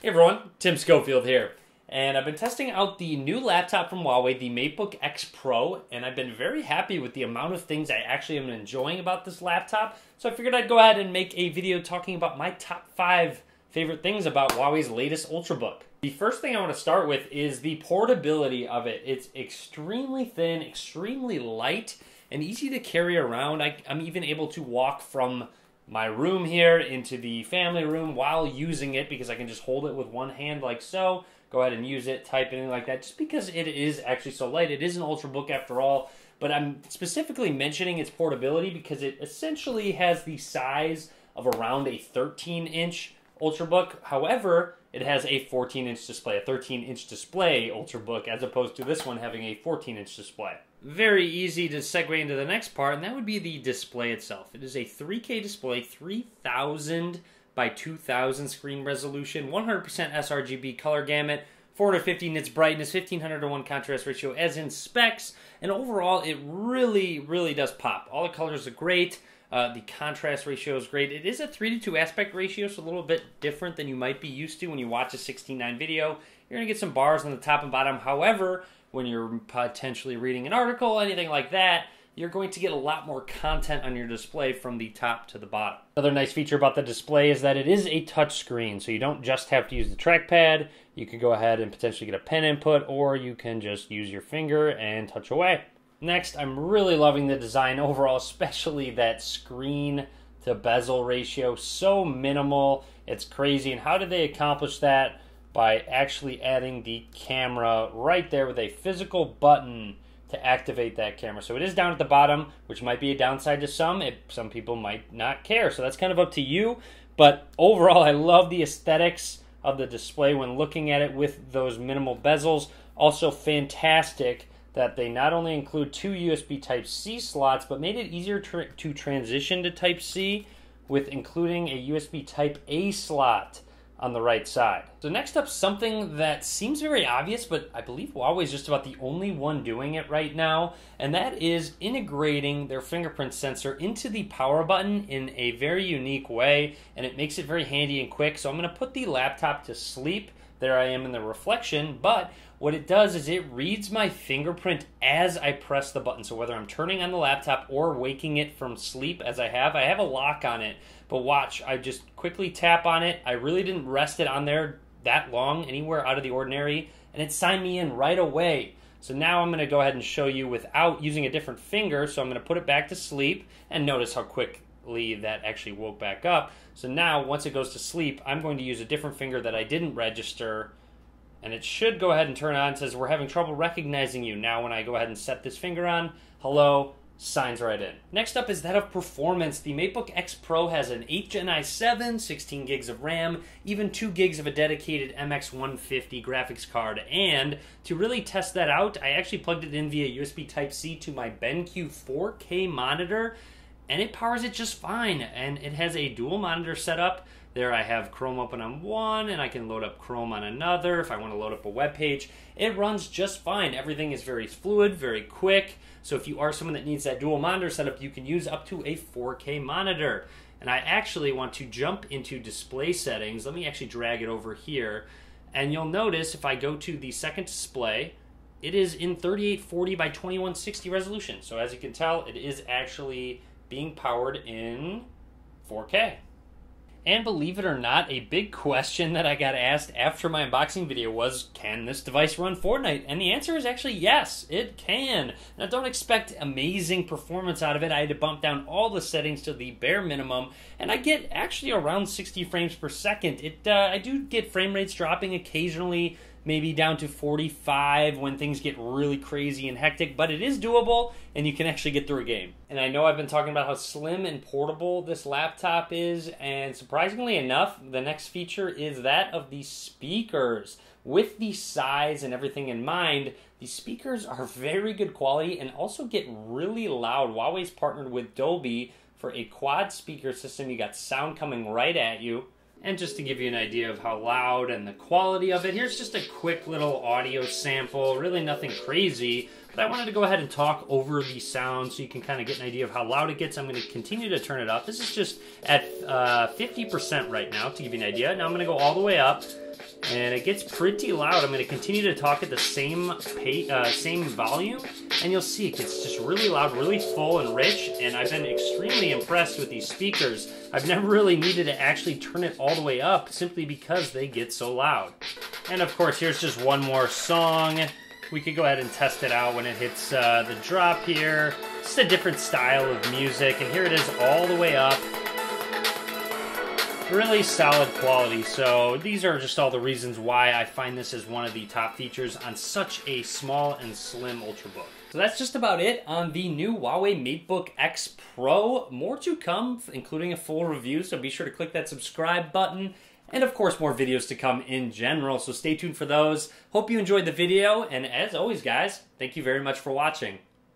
Hey everyone, Tim Schofield here. And I've been testing out the new laptop from Huawei, the MateBook X Pro, and I've been very happy with the amount of things I actually am enjoying about this laptop. So I figured I'd go ahead and make a video talking about my top five favorite things about Huawei's latest Ultrabook. The first thing I want to start with is the portability of it. It's extremely thin, extremely light, and easy to carry around. I, am even able to walk from my room here into the family room while using it because I can just hold it with one hand like so. Go ahead and use it, type anything like that, just because it is actually so light. It is an Ultrabook after all, but I'm specifically mentioning its portability because it essentially has the size of around a 13 inch Ultrabook. However, it has a 14 inch display, a 13 inch display Ultrabook, as opposed to this one having a 14 inch display very easy to segue into the next part, and that would be the display itself. It is a 3K display, 3000 by 2000 screen resolution, 100% sRGB color gamut, 450 nits brightness, 1500 to 1 contrast ratio as in specs, and overall it really, really does pop. All the colors are great. Uh, the contrast ratio is great. It is a 3 to 2 aspect ratio, so a little bit different than you might be used to when you watch a 16:9 video. You're going to get some bars on the top and bottom. However, when you're potentially reading an article, anything like that, you're going to get a lot more content on your display from the top to the bottom. Another nice feature about the display is that it is a touch screen, so you don't just have to use the trackpad. You could go ahead and potentially get a pen input, or you can just use your finger and touch away. Next, I'm really loving the design overall, especially that screen to bezel ratio. So minimal, it's crazy. And how did they accomplish that? By actually adding the camera right there with a physical button to activate that camera. So it is down at the bottom, which might be a downside to some. It, some people might not care. So that's kind of up to you. But overall, I love the aesthetics of the display when looking at it with those minimal bezels. Also, fantastic that they not only include two USB Type C slots, but made it easier to, to transition to Type C with including a USB Type A slot on the right side. So next up, something that seems very obvious, but I believe Huawei is just about the only one doing it right now, and that is integrating their fingerprint sensor into the power button in a very unique way, and it makes it very handy and quick. So I'm going to put the laptop to sleep. There I am in the reflection, but what it does is it reads my fingerprint as I press the button. So whether I'm turning on the laptop or waking it from sleep as I have, I have a lock on it. But watch, I just quickly tap on it. I really didn't rest it on there that long, anywhere out of the ordinary, and it signed me in right away. So now I'm going to go ahead and show you without using a different finger. So I'm going to put it back to sleep, and notice how quickly that actually woke back up. So now, once it goes to sleep, I'm going to use a different finger that I didn't register and it should go ahead and turn on. It says we're having trouble recognizing you. Now when I go ahead and set this finger on, hello, signs right in. Next up is that of performance. The MateBook X Pro has an 8 Gen i7, 16 gigs of RAM, even 2 gigs of a dedicated MX150 graphics card. And to really test that out, I actually plugged it in via USB Type-C to my BenQ 4K monitor, and it powers it just fine. And it has a dual monitor setup there I have Chrome open on one and I can load up Chrome on another if I want to load up a web page. It runs just fine. Everything is very fluid, very quick. So if you are someone that needs that dual monitor setup, you can use up to a 4K monitor. And I actually want to jump into display settings. Let me actually drag it over here. And you'll notice if I go to the second display, it is in 3840 by 2160 resolution. So as you can tell, it is actually being powered in 4K. And believe it or not, a big question that I got asked after my unboxing video was can this device run Fortnite? And the answer is actually yes, it can. Now, don't expect amazing performance out of it. I had to bump down all the settings to the bare minimum, and I get actually around 60 frames per second. It uh, I do get frame rates dropping occasionally maybe down to 45 when things get really crazy and hectic, but it is doable and you can actually get through a game. And I know I've been talking about how slim and portable this laptop is, and surprisingly enough, the next feature is that of the speakers. With the size and everything in mind, the speakers are very good quality and also get really loud. Huawei's partnered with Dolby for a quad speaker system. You got sound coming right at you. And just to give you an idea of how loud and the quality of it, here's just a quick little audio sample, really nothing crazy, but I wanted to go ahead and talk over the sound so you can kind of get an idea of how loud it gets. I'm going to continue to turn it up. This is just at uh, 50% right now to give you an idea. Now I'm going to go all the way up and it gets pretty loud. I'm going to continue to talk at the same pay, uh, same volume, and you'll see it gets just really loud, really full and rich. And I've been extremely impressed with these speakers. I've never really needed to actually turn it all the way up simply because they get so loud. And of course, here's just one more song. We could go ahead and test it out when it hits uh, the drop here. Just a different style of music, and here it is all the way up really solid quality. So these are just all the reasons why I find this as one of the top features on such a small and slim Ultrabook. So that's just about it on the new Huawei MateBook X Pro. More to come, including a full review, so be sure to click that subscribe button. And of course, more videos to come in general, so stay tuned for those. Hope you enjoyed the video, and as always, guys, thank you very much for watching.